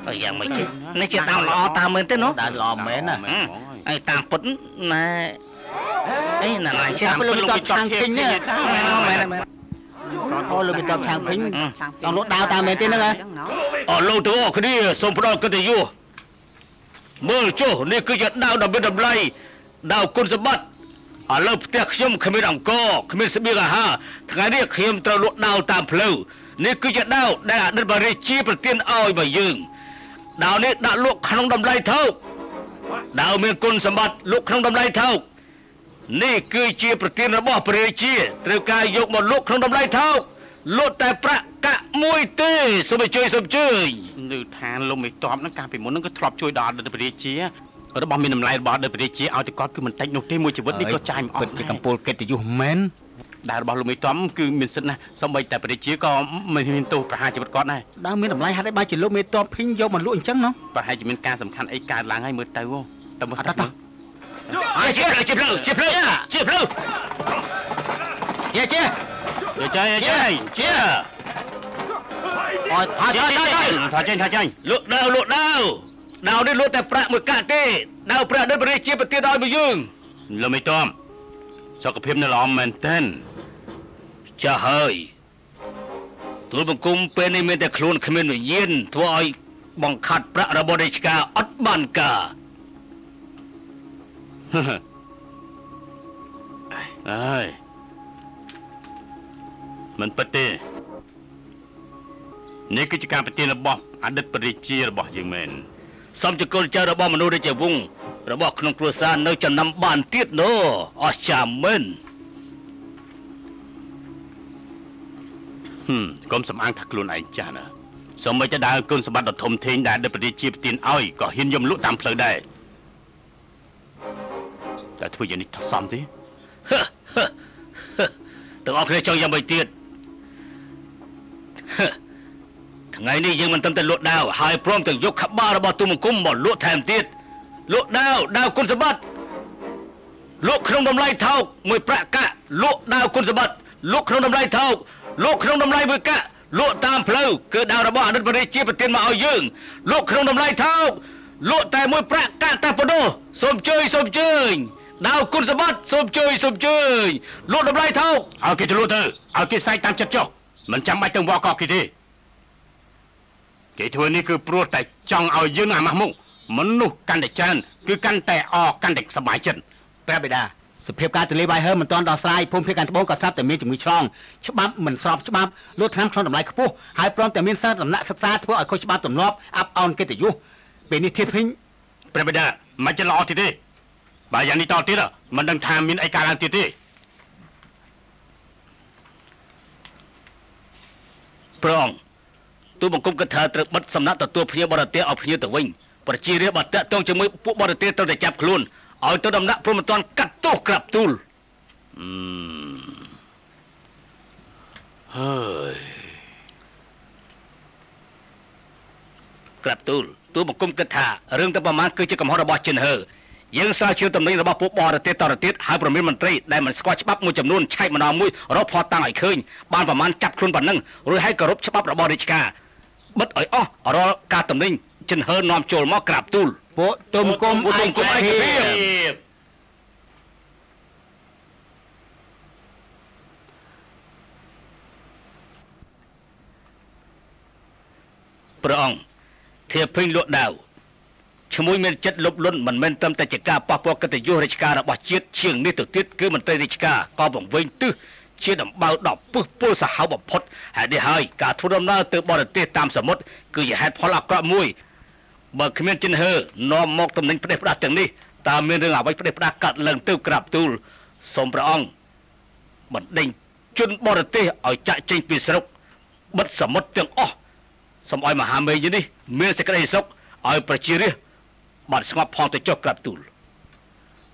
ទៅយ៉ាងម៉េចទៀតនេះជាតាមល្អតាមមែនទេនោះដើរល្អមែនណាមែនហ្មងហើយតាមពុតណែអីណែណាចាំតាមលោកមានតបខាងពេញនេះមែនមែនមែនអូលោកមានតបខាងពេញដល់លោកដើរតាមមែនទេហ្នឹងហ៎អស់លោកទាំងអស់គ្នាសូមផ្ដល់កិត្តិយសមើលចុះនេះគឺជាដាវដ៏មានតម្លៃដាវគុណសម្បត្តិឥឡូវផ្ទះខ្ញុំគ្មានអង្គគ្មានស្បៀងអាហារថ្ងៃនេះខ្ញុំត្រូវលក់ដាវតាមផ្លូវនេះគឺជាដាវដែលអតីតបរិជាប្រទានឲ្យមកយើង ដាវនេះដាក់លក់ក្នុងតម្លៃថោកដាវមានគុណសម្បត្តិលក់ក្នុងតម្លៃថោកនេះគឺជាប្រទានរបស់ព្រះរាជាត្រូវការយកមកលក់ក្នុងតម្លៃថោកលក់តែប្រាក់កាក់មួយទេសូមអញ្ជើញសូមអញ្ជើញនៅឋានលោកមេតបហ្នឹងកាលពីមុនហ្នឹងក៏ធ្លាប់ជួយដល់អតីតព្រះរាជារបស់មានតម្លៃរបស់អតីតព្រះរាជាឲ្យតែគាត់គឺមិនតិចនោះទេមួយជីវិតនេះក៏ចាយមិនអពិស់តជាកម្ពូលកិត្តិយសមែន ដែលរបស់លោកមេតបគឺមានសិទ្ធិណាស់សូម្បីតែព្រះរាជាក៏មិនមានទោសប្រហារជីវិតគាត់ដែរដើរមានតម្លៃហេតុអីបានជាលោកមេតបភីងយកមកលក់អញ្ចឹងណោះប្រហែលជាមានការសំខាន់អីកើតឡើងហើយមើលទៅហ៎តែមើលអត់ទៅតោះអើជាផ្លូវជាផ្លូវជាផ្លូវជាផ្លូវជាជាចេញចេញជាអត់អត់ជាអត់ជាថាចេញថាចេញលក់ដាវលក់ដាវដាវនេះលក់តែប្រាក់មួយកាក់ទេដាវប្រាក់ដូចព្រះរាជាប្រទានឲ្យមកយើងលោកមេតបសុខភាពនៅល្អមែនទែន ចាស់ហើយទូលបង្គំពេលនេះមានតែខ្លួនគ្មានវិញ្ញាណធ្វើឲ្យបង្ខាត់ប្រាក់របស់រាជការអត់បានការអើយមិនពិតទេនេះគឺជាការប្រទានរបស់អតីតព្រះរាជារបស់យើងមែនសំជកុលចៅរបស់មនុស្សរាជវង្សរបស់ក្នុងគ្រួសារនៅចំណាំបានទៀតណូអស្ចារ្យមែន ហឹមកុំសំអាងថាខ្លួនឯងចាស់ណាសូម្បីតែដើរគុណសម្បត្តិដ៏ធំធេងដែលដឹកប្រទេសជាប្រទានឲ្យក៏ហ៊ានយំលក់តាមផ្លូវដែរតែធ្វើយ៉ាងនេះថាសមទេហឺហឺហឺទាំងអស់គ្នាចង់យ៉ាងម៉េចទៀតហឺថ្ងៃនេះយើងមិនត្រឹមតែលក់ដាវហើយព្រមទាំងយកខបារបស់ទូមង្គមមកលក់ថែមទៀតលក់ដាវដាវគុណសម្បត្តិលក់ក្នុងតម្លៃថោកមួយប្រាក់កាក់លក់ដាវគុណសម្បត្តិលក់ក្នុងតម្លៃថោក លក់ក្នុងតម្លៃមួយកាក់លក់តាមផ្លូវគឺដាវរបស់អតីតព្រះរាជាប្រទានមកឲ្យយើងលក់ក្នុងតម្លៃថោកលក់តែមួយប្រាក់កាក់តែប៉ុណ្ណោះសូមជួយសូមជួយដាវគុណសម្បត្តិសូមជួយសូមជួយលក់តម្លៃថោកឲ្យគេទៅលក់ទៅឲ្យគេស្អែកតាមចិត្តចុះមិនចាំបាច់ទៅវល់កគេទេគេធ្វើនេះគឺព្រោះតែចង់ឲ្យយើងអាម៉ាស់មុខមនុស្សកាន់តែច្រើនគឺកាន់តែអកាន់តែសប្បាយចិត្តព្រះបិតា សភាពការទន្លេវាយហើមិនទាន់ដោះស្រាយភូមិភាគខាងត្បូងក៏ស្រាប់តែមានជំងឺឆ្លងច្បាប់មិនស្របច្បាប់លួចថ្នាំក្នុងតម្លៃខ្ពស់ហើយព្រមទាំងមានសិស្សដំណាក់សិក្សាធ្វើឲ្យខុសច្បាប់ទម្លាប់អាប់អោនកិត្តិយសពេលនេះធៀបភីងព្រះបិតាមិនចិត្តល្អទៀតទេបើយ៉ាងនេះតទៀតមិនដឹងថាមានអីកើតឡើងទៀតទេព្រះអង្គទូលបង្គំគិតថាត្រូវបិទសំណាក់ទទួលភ្ញៀវបរទេសឲ្យភ្ញៀវទៅវិញប្រជារាស្ត្របាត់តាក់ទងជាមួយពួកបរទេសត្រូវតែចាប់ខ្លួន ឲ្យទៅដំណាក់ព្រមមិនទាន់កាត់ទោសក្រាបទូលអឺមហើយក្រាបទូលទូលបង្គំគិតថារឿងទៅប្រមាណគឺជាកំហុសរបស់ចិនហឺយើងស្រាវជ្រាវតំណែងរបស់ពួកបរទេសតទៅទៀតហើយប្រមានមន្ត្រីដែលមិនស្គាល់ច្បាប់មួយចំនួនឆែកម្ដងមួយរកផតតាំងឲ្យឃើញបានប្រមាណចាប់ខ្លួនប៉ុណ្ណឹងរួចហើយគោរពច្បាប់របស់រាជការបិទឲ្យអស់រាល់ការតំណែងចិនហឺនាំចូលមកក្រាបទូល ពួកទុំគុំពួកទុំគុំឯកភាពព្រះអង្គធៀបភេងលក់ដាវឈ្មោះមានចិត្តលុបលុនមិនមែនត្រឹមតែជាការប៉ះពាល់កិត្តិយសរាជការរបស់ជាតិជាងនេះទៅទៀតគឺមន្ត្រីរាជការក៏បង្វែងទិសជាដំបៅដល់ពឹសពុលសាហាវបំផុតហើយនេះហើយការធ្វើដំណើរទៅបរទេសតាមសមុទ្រគឺជាហេតុផលអាក្រក់មួយ បើគ្មានចិនហឺនាំមកតំណែងផ្ដេសផ្ដាស់ទាំងនេះតើមានរឿងអ្វីផ្ដេសផ្ដាស់កាត់ឡើងទៅក្រាបទូលសូមព្រះអង្គបណ្ដេញជនបរទេសឲ្យចាក់ចេញពីស្រុកបិទសមុទ្រទាំងអស់សូមឲ្យមហាមេយនេះមានសេចក្តីសុខឲ្យប្រជារាស្ត្របានស្ងប់ផងទៅចុះក្រាបទូល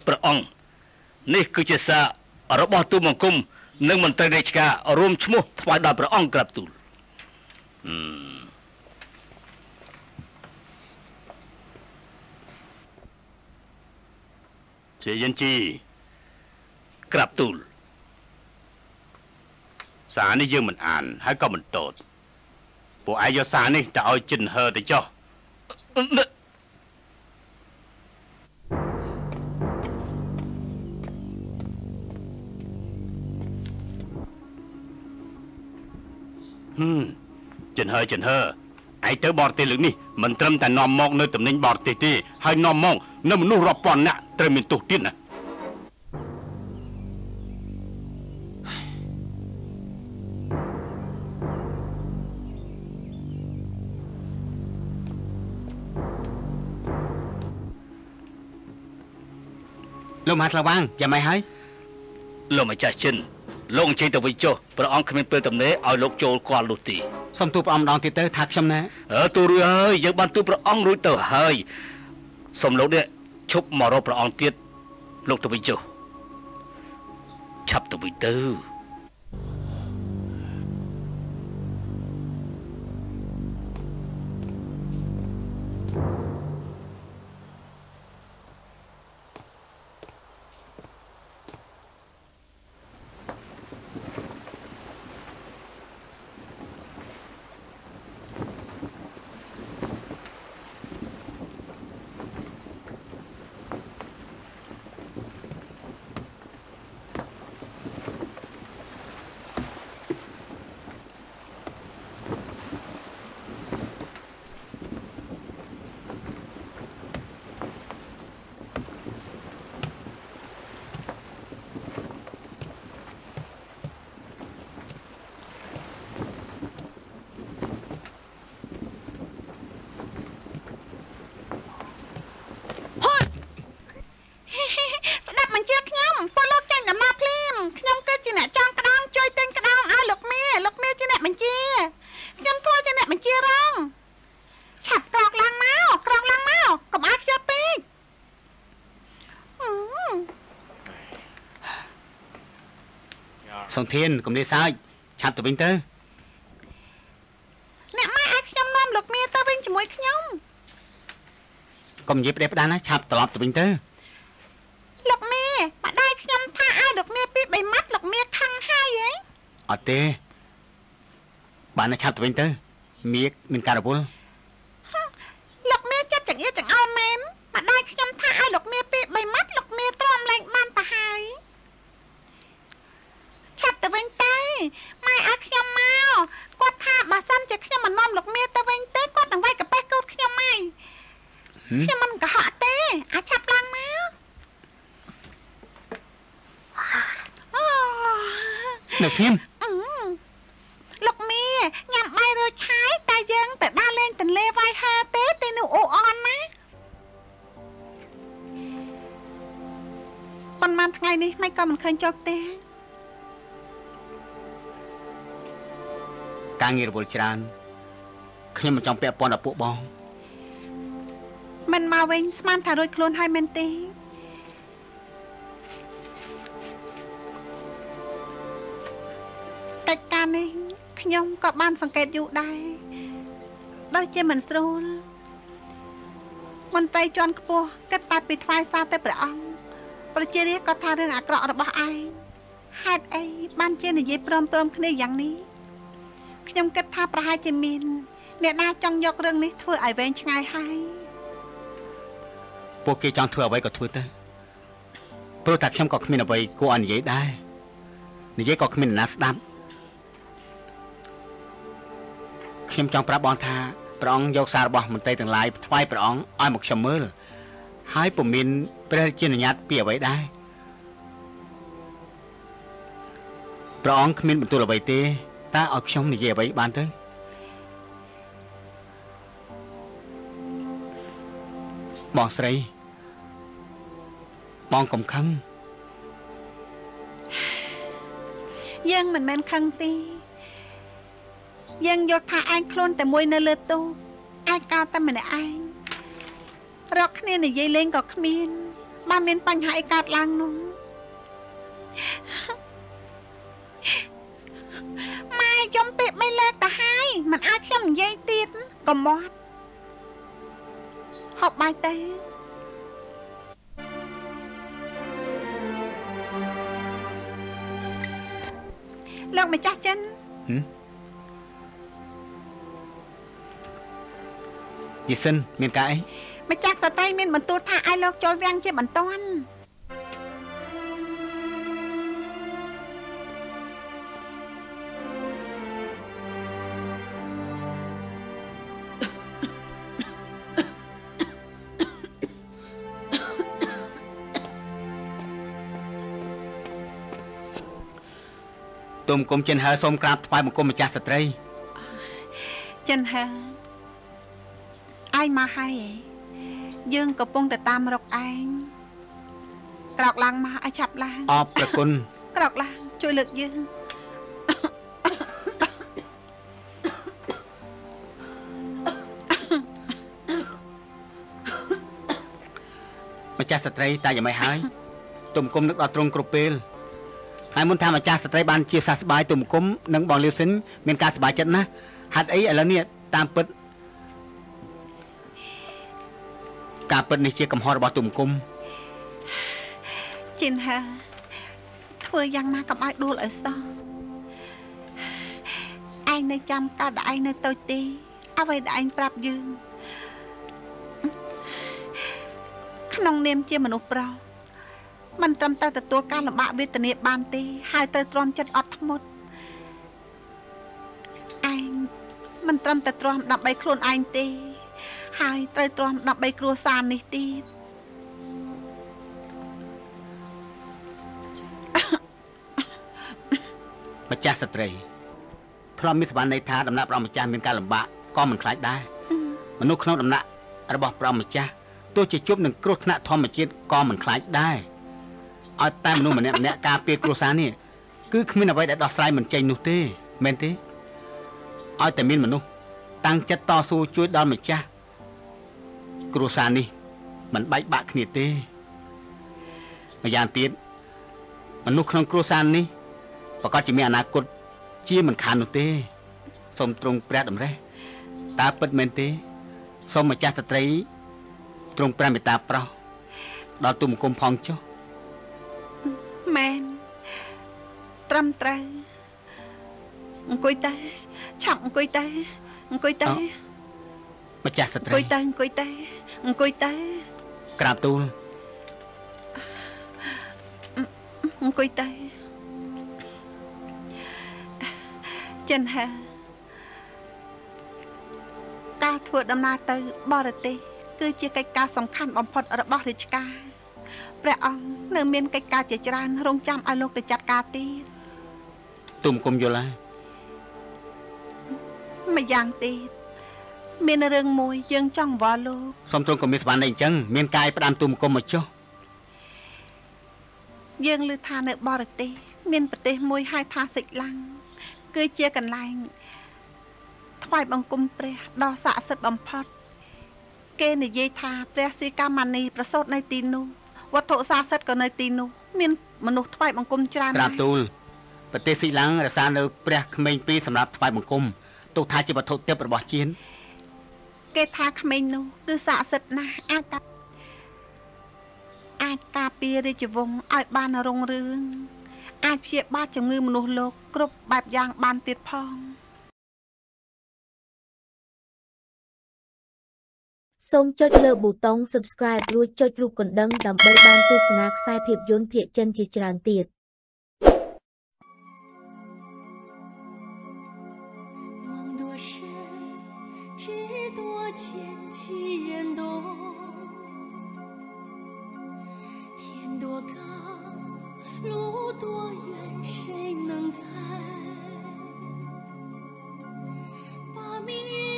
ព្រះអង្គនេះគឺជាសាររបស់ទូលបង្គំនិងមន្ត្រីរាជការរួមឈ្មោះថ្វាយដល់ព្រះអង្គក្រាបទូលអឺ មជាយិនជីក្រាបទូលសារនេះយើងមិនអានហើយក៏មិនតតពួកឯងយកសារនេះទៅឲ្យចិនហឺទៅចុះហឹមចិនហឺចិនហឺឯងទៅបរទេសលើកនេះមិនត្រឹមតែនាំមកនៅតំណែងបរទេសទេហើយនាំមកនៅមនុស្សរាប់ពាន់នាក់ ត្រូវមានទោសទៀតណាលោកម្ហាថ្លវាងយ៉ាងម៉េចហើយលោកម្ចាស់ចិនលោកអញ្ជើញទៅវិញចុះព្រះអង្គគ្មានពេលទំនេរឲ្យលោកចូលគាល់នោះទេសុំទូព្រះអង្គម្ដងទៀតទៅថាខ្ញុំណាអើទូរួចហើយយើងបានទូលព្រះអង្គរួចទៅហើយសូមលោកនេះ ឈប់មករកព្រះអង្គទៀតលោកទៅវិញចុះឆាប់ទៅវិញទៅ អ ជារងឆាប់ក្រោកឡើងមកក្រោកឡើងមកកុំឲ្យខ្ជិលពេកអឺ សុងធានកុំលេសើចឆាប់ទៅវិញទៅអ្នកម៉ែឲ្យខ្ញុំនាំលោកមាសទៅវិញជាមួយខ្ញុំកុំនិយាយផ្ដេសផ្ដាសណាឆាប់ត្រឡប់ទៅវិញទៅលោកមាសម្ដាយខ្ញុំថាឲ្យលោកមាពីបីម៉ាត់លោកមាខឹងហើយហ៎អត់ទេបានតែឆាប់ទៅវិញទៅមៀកមានការរវល់លោកមាចិត្តចង្អៀតចង្អល់មែនម្ដាយខ្ញុំថាឲ្យលោកមាពីបីម៉ាត់លោកមាទ្រាំលែងបានទៅហើយឆាប់ទៅវិញទៅ ម៉ែឲ្យខ្ញុំមកគាត់ថាបើសិនជាខ្ញុំមិននាំលោកមាទៅវិញទេគាត់នឹងវាយកប៉េះកូនខ្ញុំហើយហឹមខ្ញុំមិនកុហកទេអាចឆាប់ឡើងមកអូនៅស្ងៀមអឺលោកមីញ៉ាំបាយរួចហើយតែយើងទៅដើរលេងទន្លេវាយហើរទេទីនោះអូអនណាប៉ុន្មានថ្ងៃនេះមិនក៏មិនឃើញចូលផ្ទះ ការងាររវល់ច្រើនខ្ញុំមិនចង់ពាក់ព័ន្ធដល់ពួកបងមិនមកវិញស្មានថារួចខ្លួនហើយមែនទេកិច្ចការនេះខ្ញុំក៏បានសង្កេតយូរដែរដូចជាមិនស្រួលមន្ត្រីជាន់ខ្ពស់គិតតែពីថ្វាយសារទៅព្រះអង្គប្រជារាស្ត្រក៏ថារឿងអាក្រក់របស់ឯងហេតុអីបានជានិយាយព្រមព្រមគ្នាយ៉ាងនេះ ខ្ញុំគិតថាប្រហែលជាមាន អ្នកណាចង់យករឿងនេះធ្វើឲ្យវែងឆ្ងាយហើយពួកគេចង់ធ្វើអ្វីក៏ធ្វើទៅព្រោះតែខ្ញុំក៏គ្មានអ្វីគួរឲ្យនិយាយដែរនិយាយក៏គ្មានអ្នកណាស្ដាប់ខ្ញុំចង់ប្រាប់បងថាព្រះអង្គយកសាររបស់មន្ត្រីទាំងឡាយថ្វាយព្រះអង្គឲ្យមកខ្ញុំមើលហើយពុំមានព្រះរាជានុញ្ញាតពីអ្វីដែរព្រះអង្គគ្មានបន្ទូលអ្វីទេ តើឲ្យខ្ញុំនិយាយអ្វីបានទៅបងស្រីបងកុំខឹងយើងមិនមែនខឹងទេយើងយល់ថាឯងខ្លួនតែមួយនៅលើទូកឯងកោតតែម្នាក់ឯងរកគ្នានិយាយលេងក៏គ្មានបើមានបញ្ហាអីកើតឡើងនោះ ម៉ែយំពេកបីលើកទៅហើយមិនអាចខ្ញុំនិយាយទៀតកុំមាត់ហូបបាយទៅលោកម្ចាស់ចិនយីសិនមានការអីម្ចាស់សតីមានបន្ទូលថាឲ្យលោកចូលវាំងជាបន្ទាន់ ទុំគុំចិនហើសូមក្រាបថ្វាយបង្គំម្ចាស់ស្ត្រីចិនហើឯងមកហើយឯងយើងកំពុងតែតាមរកឯងក្រោកឡើងមកឲ្យឆាប់ឡើងអបប្រគុណក្រោកឡើងជួយលើកយើងម្ចាស់ស្ត្រីតែយ៉ាងម៉េចហើយទុំគុំនឹកដល់ទ្រង់គ្រប់ពេល ហើយមុនថាម្ចាស់ស្ត្រីបានជាសះស្បើយទុំគុំនិងបងលាវសិនមានការសប្បាយចិត្តណាស់ហេតុអីឥឡូវនេះតាមពិតការពិតនេះជាកំហុសរបស់ទុំគុំចិនហើធ្វើយ៉ាងណាកុំឲ្យដួលឲ្យសោះឯងនៅចាំកាលដែលឯងនៅតូចទេអ្វីដែលឯងប្រាប់យើងក្នុងនាមជាមនុស្សប្រុស មិនត្រឹមតែទទួលការលំបាកវេទនាបានទេហើយត្រូវទ្រាំចិត្តអត់ធ្មត់ឯងមិនត្រឹមតែទ្រាំដើម្បីខ្លួនឯងទេ ហើយត្រូវទ្រាំដើម្បីគ្រួសារនេះទៀតម្ចាស់ស្ត្រីធ្លាប់មានសវណ្ណន័យថាដំណាក់ព្រះម្ចាស់មានការលំបាកក៏មិនខ្លាចដែរមនុស្សក្នុងដំណាក់របស់ព្រះម្ចាស់ទោះជាជួបនឹងគ្រោះថ្នាក់ធម្មជាតិក៏មិនខ្លាចដែរ ឲ្យតែមនុស្សម្នាក់ម្នាក់ការពារគ្រួសារនេះគឺគ្មានអ្វីដែលដោះស្រាយមិនចេញនោះទេមែនទេឲ្យតែមានមនុស្សតាំងចិត្តតស៊ូជួយដល់ម្ចាស់គ្រួសារនេះមិនបែកបាក់គ្នាទេម្យ៉ាងទៀតមនុស្សក្នុងគ្រួសារនេះប្រកាសជាមានអនាគតជាមិនខាននោះទេសូមទ្រង់ព្រះតម្រេះតើពិតមែនទេសូមម្ចាស់ស្ត្រីទ្រង់ព្រះមេត្តាប្រោសដល់ទុំគុំផងចុះ មែនត្រឹមត្រូវអង្គុយទៅឆក់អង្គុយទៅអង្គុយទៅអម្ចាស់ស្ត្រីអង្គុយទៅអង្គុយទៅអង្គុយទៅក្រាបទូលអង្គុយទៅចិនហើការធ្វើដំណើរទៅបរទេសគឺជាកិច្ចការសំខាន់បំផុតរបស់រាជការ ព្រះអង្គនៅមានកិច្ចការជាច្រើនរងចាំឲ្យលោកទៅចាត់ការទៀតទុំគុំយល់ហើយម្យ៉ាងទៀតមានរឿងមួយយើងចង់វល់លោកសូមទ្រង់ក៏មានស្វានអីអញ្ចឹងមានកាយផ្ដាំទុំគុំមកចុះយើងឮថានៅបរទេសមានប្រទេសមួយហៅថាសិចឡាំងគឺជាកន្លែងថ្វាយបង្គំព្រះដ៏ស័ក្តិសិទ្ធិបំផុត គេនិយាយថាព្រះសីកាម៉ានីប្រសូតនៅទីនោះ វត្ថុស័ក្តិសិទ្ធិក៏នៅទីនោះមានមនុស្សថ្វាយបង្គំច្រើនក្រាបណាស់ទូលប្រទេសស៊ីឡាំងរក្សានៅព្រះក្មេងពីរសម្រាប់ថ្វាយបង្គំទុកថាជាវត្ថុទេពរបស់ជាតិគេថាក្មេងនោះគឺស័ក្តិសិទ្ធិណាស់អាចកាអាចការពាររាជវង្សឲ្យបានរុងរឿងអាចព្យាបាលជំងឺមនុស្សលោកគ្រប់បែបយ៉ាងបានទៀតផង សូមចុចលើប៊ូតុង Subscribe រួចចុចរូបកណ្ដឹងដើម្បីបានទស្សនាខ្សែភាពយន្តភាគចិនជាច្រើនទៀត路多远，谁能猜？把命运。